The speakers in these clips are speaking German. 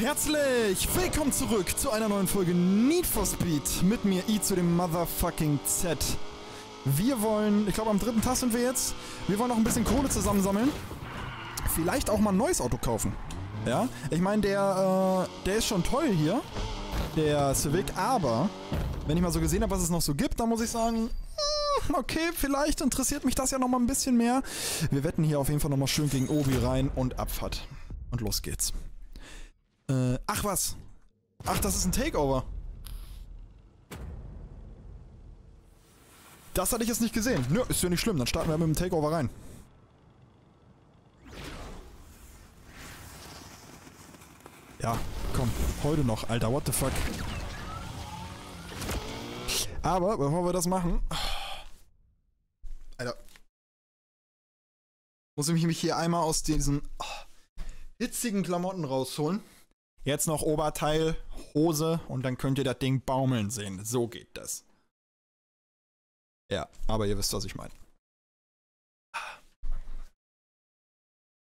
Herzlich willkommen zurück zu einer neuen Folge Need for Speed. Mit mir I zu dem Motherfucking Z. Wir wollen, ich glaube am dritten Tag sind wir jetzt, wir wollen noch ein bisschen Kohle zusammensammeln. Vielleicht auch mal ein neues Auto kaufen. Ja, ich meine, der, äh, der ist schon toll hier, der Civic, aber wenn ich mal so gesehen habe, was es noch so gibt, dann muss ich sagen, hm, okay, vielleicht interessiert mich das ja noch mal ein bisschen mehr. Wir wetten hier auf jeden Fall noch mal schön gegen Obi rein und Abfahrt. Und los geht's. Äh, ach was. Ach, das ist ein Takeover. Das hatte ich jetzt nicht gesehen. Nö, ist ja nicht schlimm. Dann starten wir mit dem Takeover rein. Ja, komm. Heute noch, Alter. What the fuck. Aber, bevor wir das machen... Alter. Muss ich mich hier einmal aus diesen oh, hitzigen Klamotten rausholen. Jetzt noch Oberteil, Hose und dann könnt ihr das Ding baumeln sehen. So geht das. Ja, aber ihr wisst, was ich meine.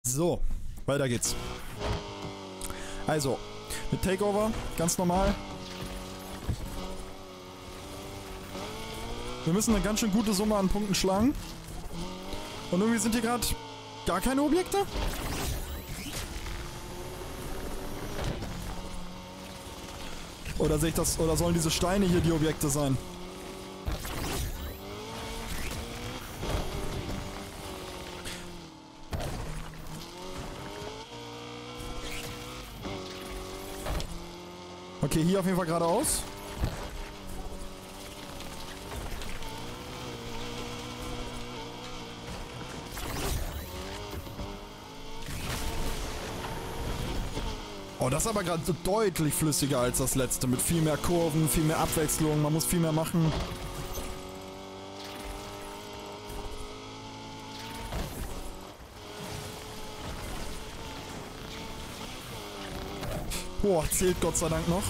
So, weiter geht's. Also, mit Takeover, ganz normal. Wir müssen eine ganz schön gute Summe an Punkten schlagen. Und irgendwie sind hier gerade gar keine Objekte. Oder sehe ich das, oder sollen diese Steine hier die Objekte sein? Okay, hier auf jeden Fall geradeaus. Oh, das ist aber gerade deutlich flüssiger als das letzte. Mit viel mehr Kurven, viel mehr Abwechslung. Man muss viel mehr machen. Boah, zählt Gott sei Dank noch.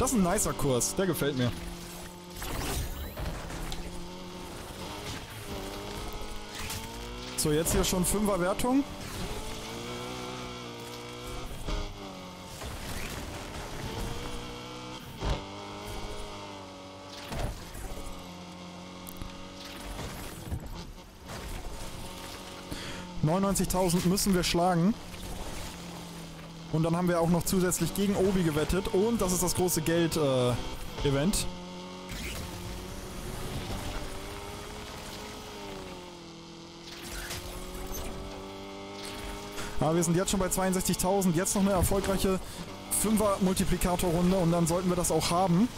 Das ist ein nicer Kurs. Der gefällt mir. So, jetzt hier schon 5er Wertung. 99.000 müssen wir schlagen. Und dann haben wir auch noch zusätzlich gegen Obi gewettet. Und das ist das große Geld-Event. Äh, Aber wir sind jetzt schon bei 62.000. Jetzt noch eine erfolgreiche 5er Multiplikator-Runde und dann sollten wir das auch haben.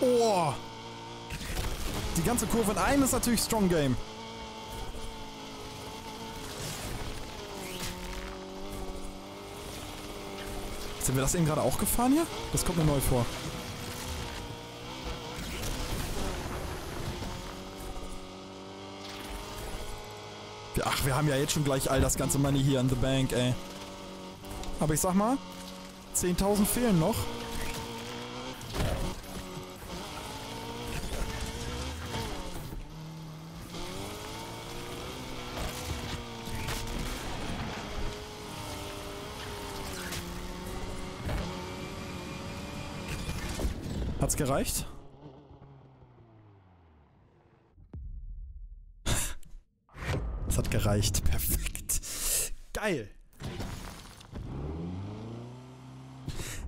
Oh! Die ganze Kurve in einem ist natürlich Strong Game. Sind wir das eben gerade auch gefahren hier? Das kommt mir neu vor. Ach, wir haben ja jetzt schon gleich all das ganze Money hier in the bank, ey. Aber ich sag mal, 10.000 fehlen noch. Gereicht? Es hat gereicht. Perfekt. Geil.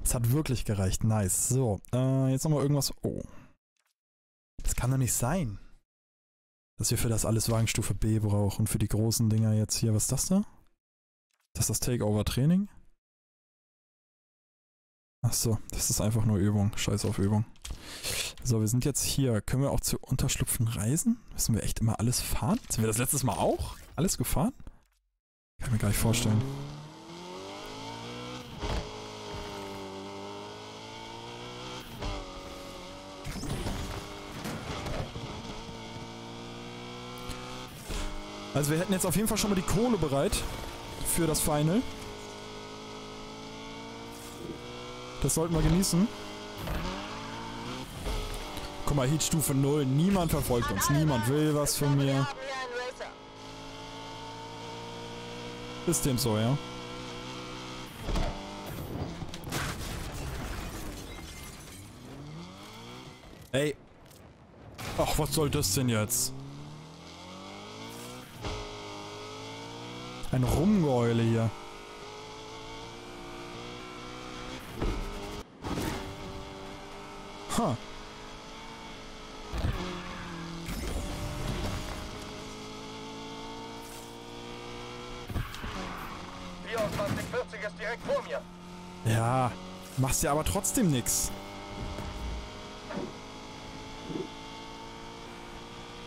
Es hat wirklich gereicht. Nice. So, äh, jetzt nochmal irgendwas. Oh. Das kann doch nicht sein. Dass wir für das alles Wagenstufe B brauchen. Für die großen Dinger jetzt hier. Was ist das da? Das ist das Takeover-Training? Ach so, das ist einfach nur Übung. Scheiß auf Übung. So, wir sind jetzt hier. Können wir auch zu Unterschlupfen reisen? Müssen wir echt immer alles fahren? Sind wir das letztes Mal auch? Alles gefahren? Kann ich mir gar nicht vorstellen. Also wir hätten jetzt auf jeden Fall schon mal die Kohle bereit für das Final. Das sollten wir genießen. Guck mal, Hitstufe 0. Niemand verfolgt uns. Niemand will was von mir. Ist dem so, ja? Ey. Ach, was soll das denn jetzt? Ein Rumgeheule hier. Huh. 2440 ist direkt vor mir. Ja, machst ja aber trotzdem nix.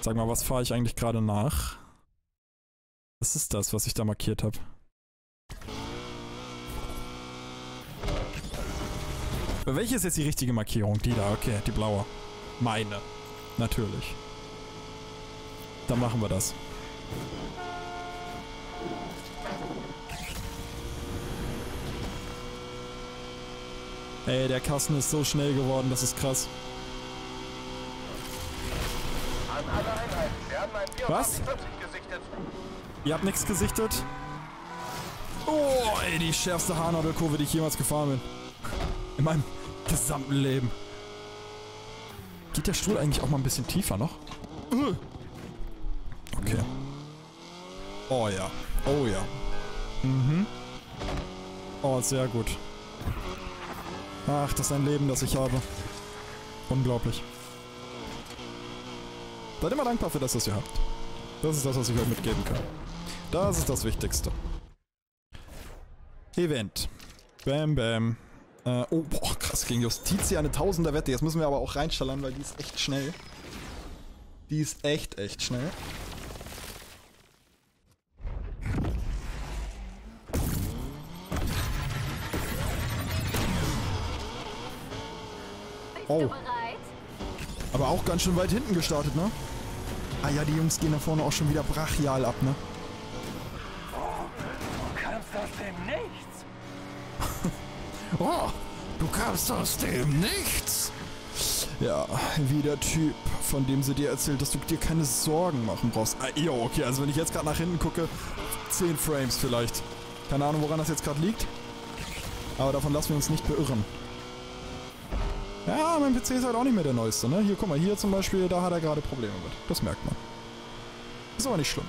Sag mal, was fahre ich eigentlich gerade nach? Was ist das, was ich da markiert habe? Welche ist jetzt die richtige Markierung? Die da, okay, die blaue. Meine. Natürlich. Dann machen wir das. Ey, der Kasten ist so schnell geworden, das ist krass. Was? gesichtet. Ihr habt nichts gesichtet? Oh, ey, die schärfste Haarnadelkurve, die ich jemals gefahren bin. In meinem gesamten Leben. Geht der Stuhl eigentlich auch mal ein bisschen tiefer noch? Okay. Oh ja. Oh ja. Mhm. Oh, sehr gut. Ach, das ist ein Leben, das ich habe. Unglaublich. Seid immer dankbar für das, was ihr habt. Das ist das, was ich euch mitgeben kann. Das ist das Wichtigste. Event. Bam, bam. Äh, oh, boah, krass, gegen Justitia eine Tausender Wette. Jetzt müssen wir aber auch reinstallern, weil die ist echt schnell. Die ist echt, echt schnell. Oh. Aber auch ganz schön weit hinten gestartet, ne? Ah ja, die Jungs gehen da vorne auch schon wieder brachial ab, ne? Oh, du kamst aus dem Nichts. Ja, wie der Typ, von dem sie dir erzählt, dass du dir keine Sorgen machen brauchst. Ah, jo, okay, also wenn ich jetzt gerade nach hinten gucke, 10 Frames vielleicht. Keine Ahnung, woran das jetzt gerade liegt. Aber davon lassen wir uns nicht beirren. Ja, mein PC ist halt auch nicht mehr der neueste, ne? Hier, guck mal, hier zum Beispiel, da hat er gerade Probleme mit. Das merkt man. Ist aber nicht schlimm.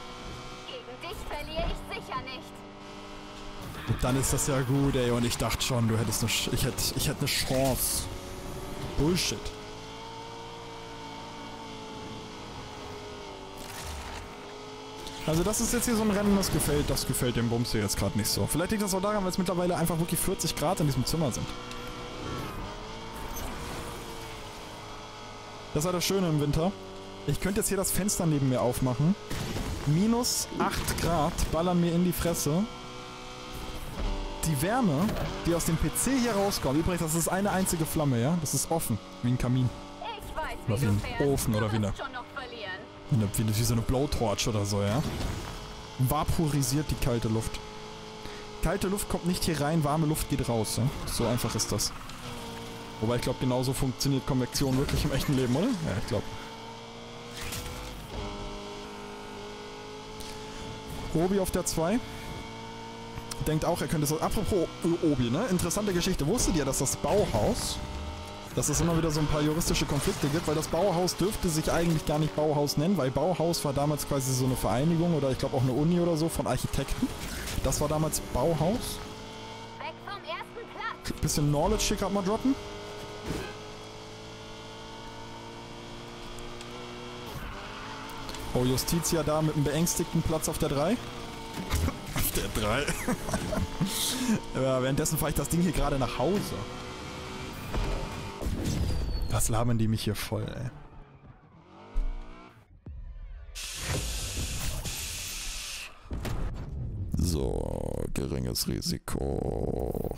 Und dann ist das ja gut, ey. Und ich dachte schon, du hättest eine, Sch ich hätte, ich hätte eine Chance. Bullshit. Also das ist jetzt hier so ein Rennen, das gefällt, das gefällt dem Bums hier jetzt gerade nicht so. Vielleicht liegt das auch daran, weil es mittlerweile einfach wirklich 40 Grad in diesem Zimmer sind. Das war das Schöne im Winter. Ich könnte jetzt hier das Fenster neben mir aufmachen. Minus 8 Grad ballern mir in die Fresse. Die Wärme, die aus dem PC hier rauskommt, übrigens, das ist eine einzige Flamme, ja? Das ist offen, wie ein Kamin. Ich weiß, Oder wie wie ein. Ofen oder wie eine- noch verlieren. Wie, eine, wie, wie so eine Blowtorch oder so, ja? Vaporisiert die kalte Luft. Kalte Luft kommt nicht hier rein, warme Luft geht raus, ja? So einfach ist das. Wobei ich glaube, genauso funktioniert Konvektion wirklich im echten Leben, oder? Ja, ich glaube. Obi auf der 2. Denkt auch, er könnte so. Apropos Obi, ne? Interessante Geschichte. Wusstet ihr, dass das Bauhaus, dass es immer wieder so ein paar juristische Konflikte gibt, weil das Bauhaus dürfte sich eigentlich gar nicht Bauhaus nennen, weil Bauhaus war damals quasi so eine Vereinigung oder ich glaube auch eine Uni oder so von Architekten. Das war damals Bauhaus. Weg vom ersten Platz. Bisschen Knowledge hier gerade mal droppen. Oh, Justitia da mit einem beängstigten Platz auf der 3. der 3. ja, währenddessen fahre ich das Ding hier gerade nach Hause. Was labern die mich hier voll, ey. So, geringes Risiko.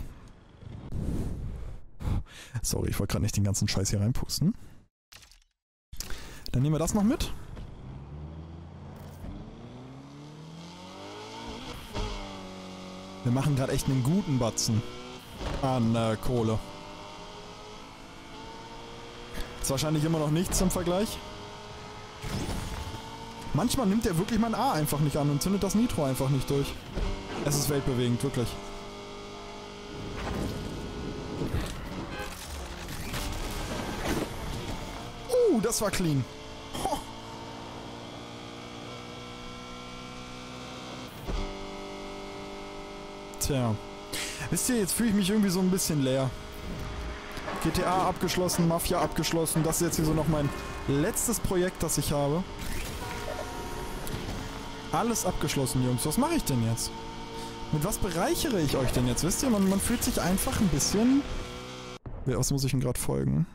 Sorry, ich wollte gerade nicht den ganzen Scheiß hier reinpusten. Dann nehmen wir das noch mit. Wir machen gerade echt einen guten Batzen an äh, Kohle. Ist wahrscheinlich immer noch nichts im Vergleich. Manchmal nimmt er wirklich mein A einfach nicht an und zündet das Nitro einfach nicht durch. Es ist weltbewegend, wirklich. Uh, das war clean. Tja. Wisst ihr, jetzt fühle ich mich irgendwie so ein bisschen leer. GTA abgeschlossen, Mafia abgeschlossen. Das ist jetzt hier so noch mein letztes Projekt, das ich habe. Alles abgeschlossen, Jungs. Was mache ich denn jetzt? Mit was bereichere ich euch denn jetzt? Wisst ihr, man, man fühlt sich einfach ein bisschen... Was muss ich denn gerade folgen?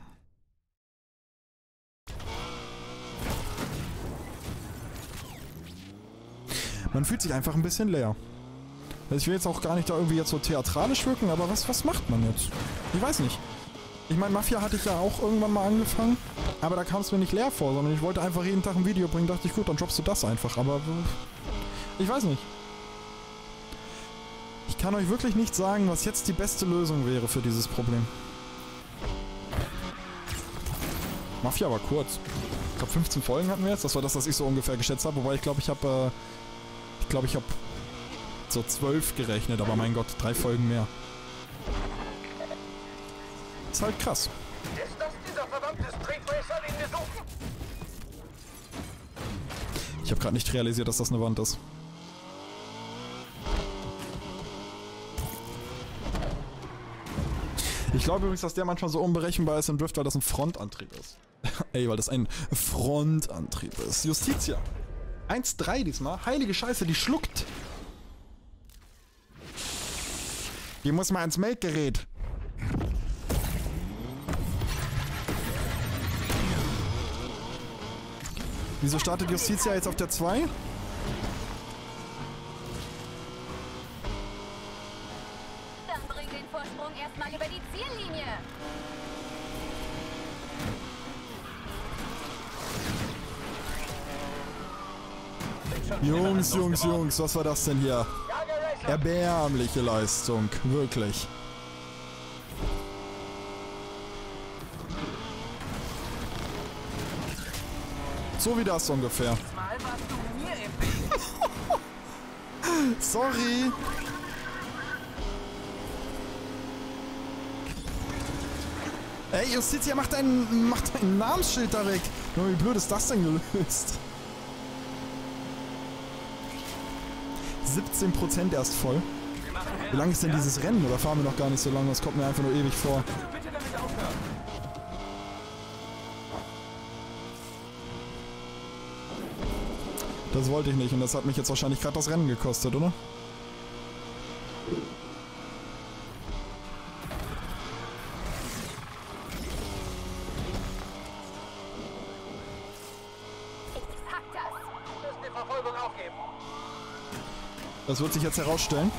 Man fühlt sich einfach ein bisschen leer. Also ich will jetzt auch gar nicht da irgendwie jetzt so theatralisch wirken, aber was, was macht man jetzt? Ich weiß nicht. Ich meine, Mafia hatte ich ja auch irgendwann mal angefangen, aber da kam es mir nicht leer vor, sondern ich wollte einfach jeden Tag ein Video bringen, dachte ich, gut, dann droppst du das einfach, aber ich weiß nicht. Ich kann euch wirklich nicht sagen, was jetzt die beste Lösung wäre für dieses Problem. Mafia war kurz. Ich glaube 15 Folgen hatten wir jetzt, das war das, was ich so ungefähr geschätzt habe, wobei ich glaube, ich habe äh, ich glaube, ich habe so 12 gerechnet, aber mein Gott, drei Folgen mehr. Ist halt krass. Ist das dieser verdammte Street Racer, den wir suchen? Ich habe gerade nicht realisiert, dass das eine Wand ist. Ich glaube übrigens, dass der manchmal so unberechenbar ist im Drift, weil das ein Frontantrieb ist. Ey, weil das ein Frontantrieb ist. Justitia. 1-3 diesmal. Heilige Scheiße, die schluckt. Die muss mal ins Melkgerät. Wieso startet Justitia jetzt auf der 2? Dann bring den Vorsprung erstmal über die Ziellinie. Jungs, Jungs, Jungs, was war das denn hier? Erbärmliche Leistung, wirklich. So wie das ungefähr. Sorry. Ey, Justitia, mach dein, mach dein Namensschild da weg. Junge, Wie blöd ist das denn gelöst? 17% erst voll. Wie lang ist denn dieses Rennen? Oder fahren wir noch gar nicht so lange? Das kommt mir einfach nur ewig vor. Das wollte ich nicht und das hat mich jetzt wahrscheinlich gerade das Rennen gekostet, oder? Das wird sich jetzt herausstellen.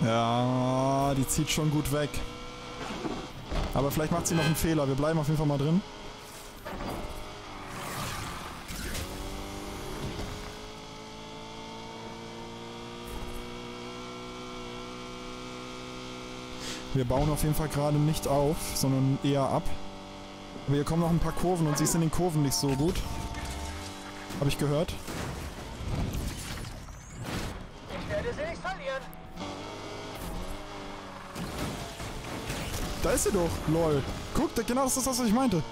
Ja, die zieht schon gut weg. Aber vielleicht macht sie noch einen Fehler. Wir bleiben auf jeden Fall mal drin. Wir bauen auf jeden Fall gerade nicht auf, sondern eher ab. Aber hier kommen noch ein paar Kurven und sie ist in den Kurven nicht so gut. Habe ich gehört. Ich werde sie nicht verlieren. Da ist sie doch. Lol. Guck, genau das ist das, was ich meinte.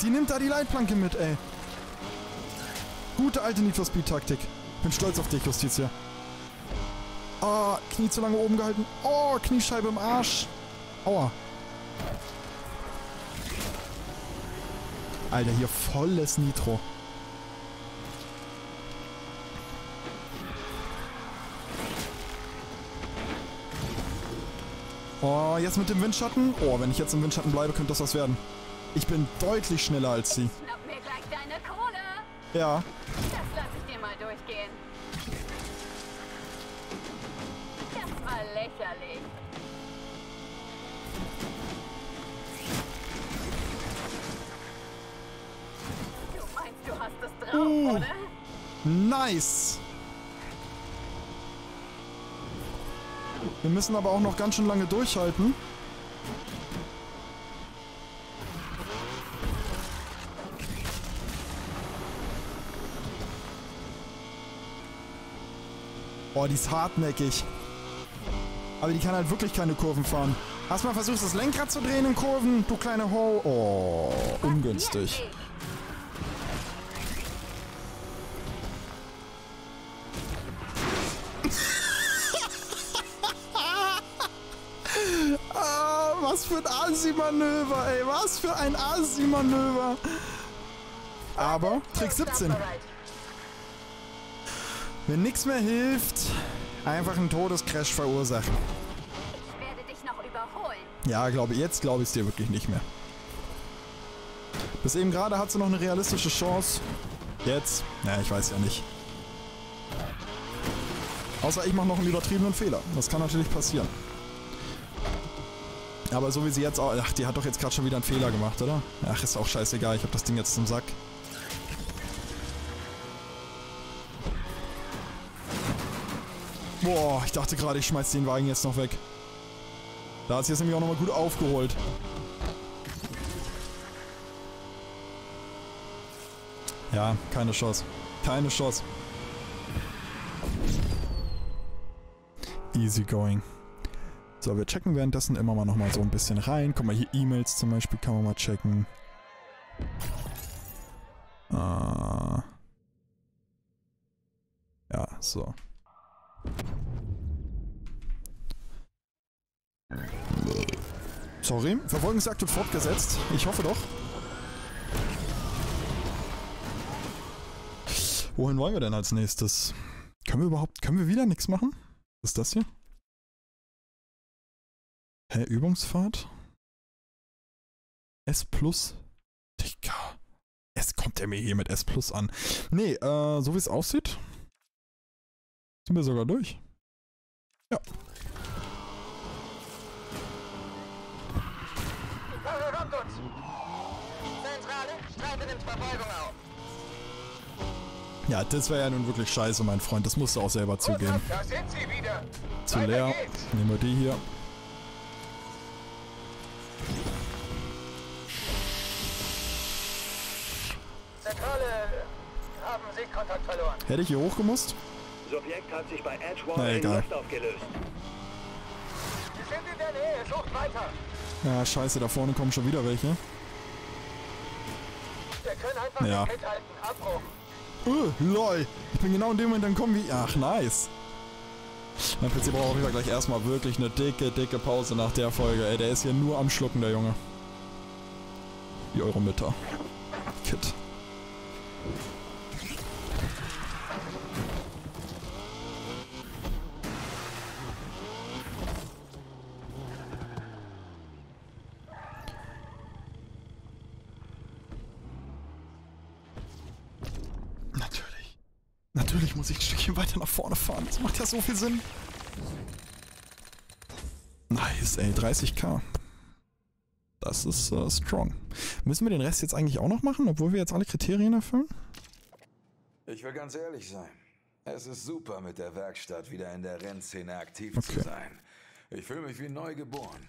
Die nimmt da die Leitplanke mit, ey. Gute alte Need for Speed Taktik. Bin stolz auf dich, Justitia. Oh, Knie zu lange oben gehalten. Oh, Kniescheibe im Arsch. Aua. Alter, hier volles Nitro. Oh, jetzt mit dem Windschatten. Oh, wenn ich jetzt im Windschatten bleibe, könnte das was werden. Ich bin deutlich schneller als sie. Schnapp mir gleich deine Kohle. Ja. Das lass ich dir mal durchgehen. Das war lächerlich. Es drauf, Uh. oder? Nice. Wir müssen aber auch noch ganz schön lange durchhalten. Oh, die ist hartnäckig. Aber die kann halt wirklich keine Kurven fahren. Hast mal versucht, das Lenkrad zu drehen in Kurven, du kleine Ho. Oh, ungünstig. Asi-Manöver, ey. Was für ein Asi-Manöver. Aber Trick 17. Bereit. Wenn nichts mehr hilft, einfach einen Todescrash verursachen. Ich werde dich noch überholen. Ja, glaube jetzt glaube ich es dir wirklich nicht mehr. Bis eben gerade hat sie noch eine realistische Chance. Jetzt? Ja, ich weiß ja nicht. Außer ich mache noch einen übertriebenen Fehler. Das kann natürlich passieren. Aber so wie sie jetzt auch... Ach, die hat doch jetzt gerade schon wieder einen Fehler gemacht, oder? Ach, ist auch scheißegal. Ich habe das Ding jetzt zum Sack. Boah, ich dachte gerade, ich schmeiß den Wagen jetzt noch weg. Da hat sie jetzt nämlich auch nochmal gut aufgeholt. Ja, keine Chance. Keine Chance. Easy going. So, wir checken währenddessen immer mal nochmal so ein bisschen rein. Guck mal, hier E-Mails zum Beispiel kann man mal checken. Ah. Ja, so. Sorry, Verfolgungsjagd wird fortgesetzt. Ich hoffe doch. Wohin wollen wir denn als nächstes? Können wir überhaupt, können wir wieder nichts machen? Was ist das hier? Hä, Übungsfahrt? S plus? Digga. Es kommt der mir hier mit S plus an. Nee, äh, so wie es aussieht, sind wir sogar durch. Ja. Die Karre rammt uns. Zentrale, Streife nimmt Verfolgung auf. Ja, das wäre ja nun wirklich scheiße, mein Freund. Das musst du auch selber zugeben. Da sind sie wieder. Zu Weiter leer. geht's. Nehmen wir die hier. Zentrale haben Sichtkontakt verloren. Hätte ich hier hochgemusst? Subjekt hat sich bei Na, Edgewater in egal. Luft aufgelöst. Sie sind in der Nähe. Sucht weiter. Ja, scheiße, da vorne kommen schon wieder welche. Wir können einfach Ja. nicht mithalten. Abbruch. Uh, lol. Ich bin genau in dem Moment dann kommen wie... Ach, nice. Mein PC braucht auf jeden Fall gleich erstmal wirklich eine dicke, dicke Pause nach der Folge. Ey, der ist hier nur am Schlucken, der Junge. Die Euromütter. Kit. Natürlich. Natürlich muss ich ein Stückchen weiter nach vorne fahren. Das macht ja so viel Sinn. Nice, ey. 30k. Das ist äh, strong. Müssen wir den Rest jetzt eigentlich auch noch machen, obwohl wir jetzt alle Kriterien erfüllen? Ich will ganz ehrlich sein. Es ist super, mit der Werkstatt wieder in der Rennszene aktiv Okay. zu sein. Ich fühle mich wie neugeboren.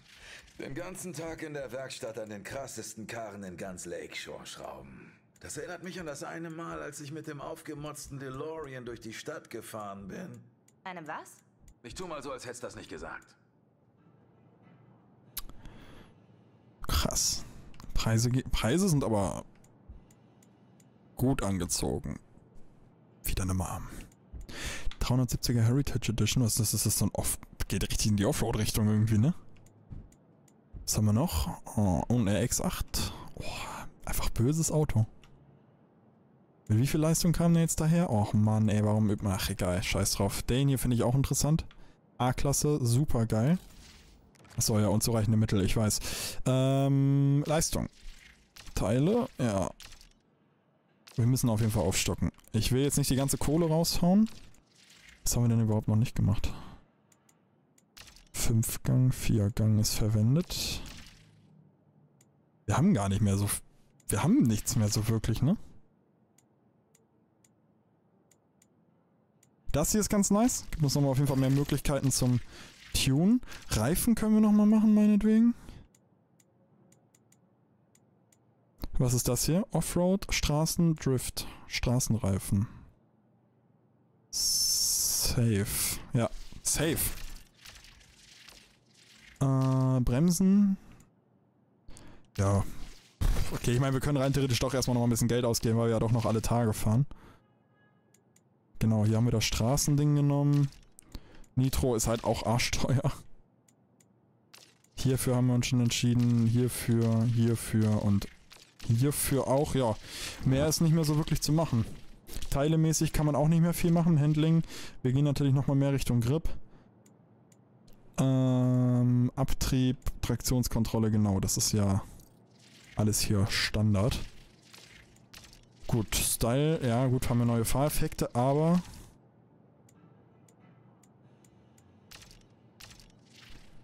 Den ganzen Tag in der Werkstatt an den krassesten Karren in ganz Lakeshore schrauben. Das erinnert mich an das eine Mal, als ich mit dem aufgemotzten DeLorean durch die Stadt gefahren bin. Einem was? Ich tu mal so, als hätt's das nicht gesagt. Krass. Preise, Preise sind aber gut angezogen. Wieder eine Mom. 370er Heritage Edition, was ist das? Ist das dann off geht richtig in die Offroad-Richtung irgendwie, ne? Was haben wir noch? Oh, und ein RX-8. Oh, einfach böses Auto. Wie viel Leistung kam der jetzt daher? Och Mann, ey, warum übt man? Ach, egal, scheiß drauf. Den hier finde ich auch interessant. A-Klasse, super geil. Achso, ja, unzureichende Mittel, ich weiß. Ähm, Leistung. Teile, ja. Wir müssen auf jeden Fall aufstocken. Ich will jetzt nicht die ganze Kohle raushauen. Was haben wir denn überhaupt noch nicht gemacht? Fünfgang, Viergang ist verwendet. Wir haben gar nicht mehr so... Wir haben nichts mehr so wirklich, ne? Das hier ist ganz nice. Gibt uns nochmal auf jeden Fall mehr Möglichkeiten zum Tune. Reifen können wir nochmal machen, meinetwegen. Was ist das hier? Offroad, Straßen, Drift, Straßenreifen. Safe. Ja, safe. Äh, Bremsen. Ja. Okay, ich meine, wir können rein theoretisch doch erstmal noch mal ein bisschen Geld ausgeben, weil wir ja doch noch alle Tage fahren. Genau, hier haben wir das Straßending genommen. Nitro ist halt auch arschteuer. Hierfür haben wir uns schon entschieden. Hierfür, hierfür und hierfür auch. Ja, mehr ist nicht mehr so wirklich zu machen. Teilemäßig kann man auch nicht mehr viel machen. Handling. Wir gehen natürlich nochmal mehr Richtung Grip. Ähm, Abtrieb, Traktionskontrolle, genau. Das ist ja alles hier Standard. Gut, Style, ja gut, haben wir neue Fahreffekte, aber...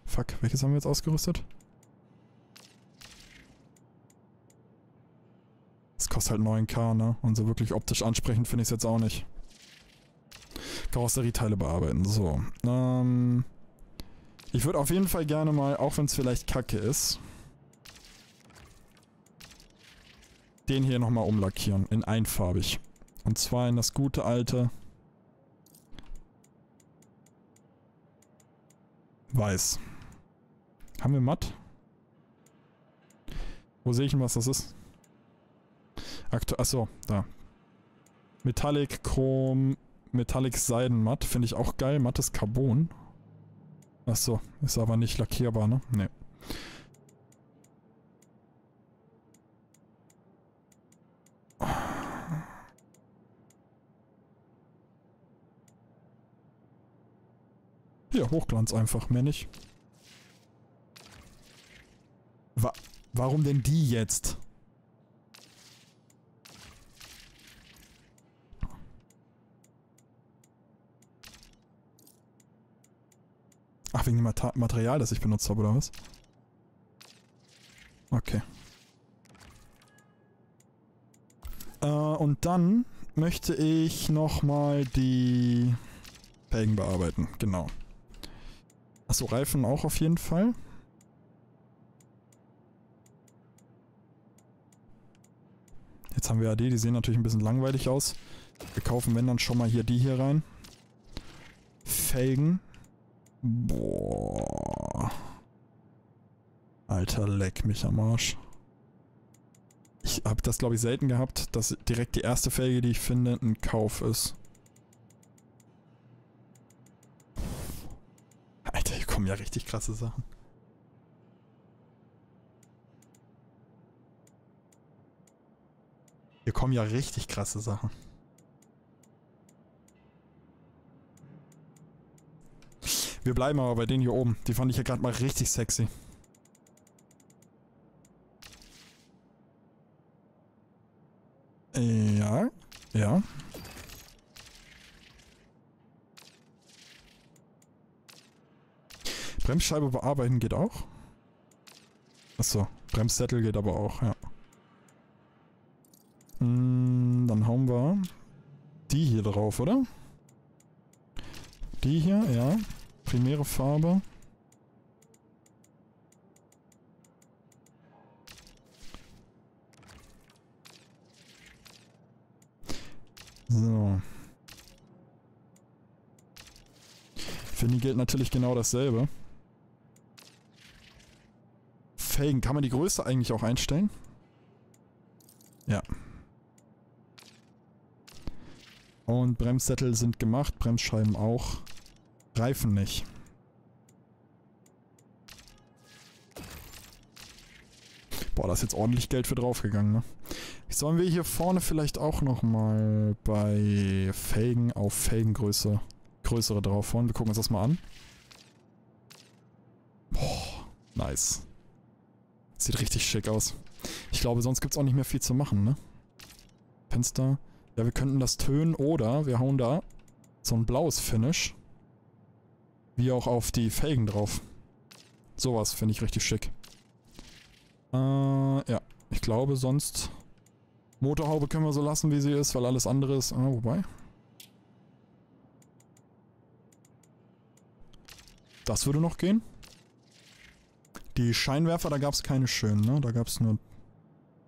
Fuck, welches haben wir jetzt ausgerüstet? Das kostet halt 9k, ne? Und so wirklich optisch ansprechend finde ich es jetzt auch nicht. Karosserieteile bearbeiten, so. Ähm... Ich würde auf jeden Fall gerne mal, auch wenn es vielleicht kacke ist, den hier nochmal umlackieren. In einfarbig. Und zwar in das gute alte Weiß. Haben wir matt? Wo sehe ich denn, was das ist? Aktu Achso, da. Metallic Chrom, Metallic Seidenmatt. Finde ich auch geil. Mattes Carbon. Achso, ist aber nicht lackierbar, ne? Ne. Hier, Hochglanz einfach, mehr nicht. Wa warum denn die jetzt? Ach, wegen dem Mata Material, das ich benutzt habe, oder was? Okay. Äh, und dann möchte ich nochmal die Felgen bearbeiten. Genau. Achso, Reifen auch auf jeden Fall. Jetzt haben wir die, die sehen natürlich ein bisschen langweilig aus. Wir kaufen, wenn dann schon mal hier die hier rein. Felgen. Boah. Alter, leck mich am Arsch. Ich habe das, glaube ich, selten gehabt, dass direkt die erste Felge, die ich finde, ein Kauf ist. Alter, hier kommen ja richtig krasse Sachen. Hier kommen ja richtig krasse Sachen. Wir bleiben aber bei denen hier oben. Die fand ich ja gerade mal richtig sexy. Ja, ja. Bremsscheibe bearbeiten geht auch. Achso, Bremssättel geht aber auch, ja. Hm, dann hauen wir die hier drauf, oder? Die hier, ja. Primäre Farbe. So. Für die gilt natürlich genau dasselbe. Felgen, kann man die Größe eigentlich auch einstellen? Ja. Und Bremssättel sind gemacht, Bremsscheiben auch. Reifen nicht. Boah, da ist jetzt ordentlich Geld für draufgegangen, ne? Sollen wir hier vorne vielleicht auch nochmal bei Felgen auf Felgengröße größere draufhauen? Wir gucken uns das mal an. Boah, nice. Sieht richtig schick aus. Ich glaube, sonst gibt es auch nicht mehr viel zu machen, ne? Fenster. Ja, wir könnten das tönen oder wir hauen da so ein blaues Finish. Wie auch auf die Felgen drauf. Sowas finde ich richtig schick. Äh, ja. Ich glaube sonst... Motorhaube können wir so lassen, wie sie ist, weil alles andere ist... Ah, wobei... Das würde noch gehen. Die Scheinwerfer, da gab es keine schönen, ne? Da gab es nur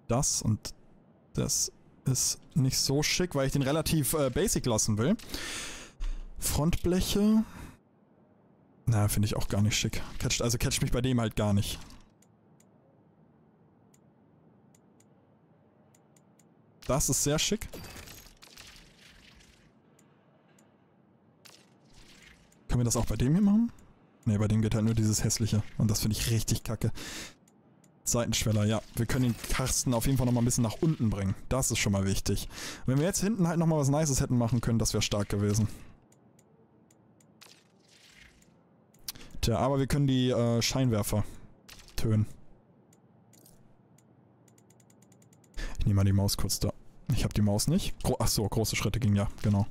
das und das ist nicht so schick, weil ich den relativ äh, basic lassen will. Frontbleche Na, finde ich auch gar nicht schick. Catcht, also catcht mich bei dem halt gar nicht. Das ist sehr schick. Können wir das auch bei dem hier machen? Ne, bei dem geht halt nur dieses hässliche. Und das finde ich richtig kacke. Seitenschweller, ja. Wir können den Kasten auf jeden Fall nochmal ein bisschen nach unten bringen. Das ist schon mal wichtig. Wenn wir jetzt hinten halt nochmal was Nices hätten machen können, das wäre stark gewesen. Tja, aber wir können die äh, Scheinwerfer tönen. Ich nehme mal die Maus kurz da. Ich habe die Maus nicht. Gro Ach so, große Schritte ging ja, genau.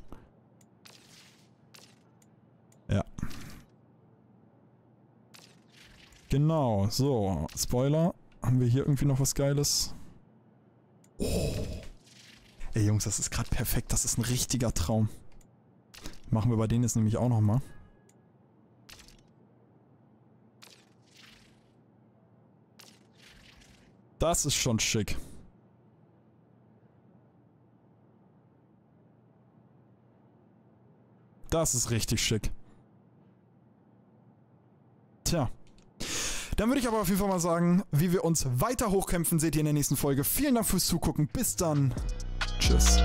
Genau, so. Spoiler. Haben wir hier irgendwie noch was Geiles? Oh. Ey Jungs, das ist gerade perfekt. Das ist ein richtiger Traum. Machen wir bei denen jetzt nämlich auch nochmal. mal. Das ist schon schick. Das ist richtig schick. Tja. Dann würde ich aber auf jeden Fall mal sagen, wie wir uns weiter hochkämpfen, seht ihr in der nächsten Folge. Vielen Dank fürs Zugucken. Bis dann. Tschüss.